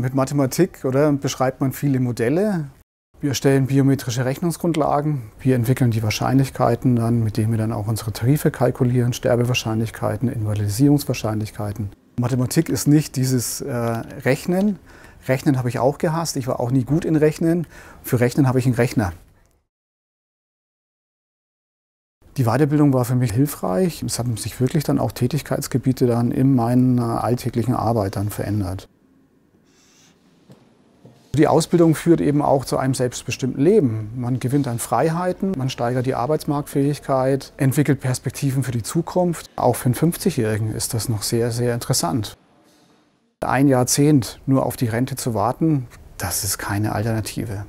Mit Mathematik oder, beschreibt man viele Modelle. Wir stellen biometrische Rechnungsgrundlagen. Wir entwickeln die Wahrscheinlichkeiten dann, mit denen wir dann auch unsere Tarife kalkulieren, Sterbewahrscheinlichkeiten, Invalidisierungswahrscheinlichkeiten. Mathematik ist nicht dieses äh, Rechnen. Rechnen habe ich auch gehasst. Ich war auch nie gut in Rechnen. Für Rechnen habe ich einen Rechner. Die Weiterbildung war für mich hilfreich. Es haben sich wirklich dann auch Tätigkeitsgebiete dann in meiner alltäglichen Arbeit dann verändert. Die Ausbildung führt eben auch zu einem selbstbestimmten Leben. Man gewinnt an Freiheiten, man steigert die Arbeitsmarktfähigkeit, entwickelt Perspektiven für die Zukunft. Auch für einen 50-Jährigen ist das noch sehr, sehr interessant. Ein Jahrzehnt nur auf die Rente zu warten, das ist keine Alternative.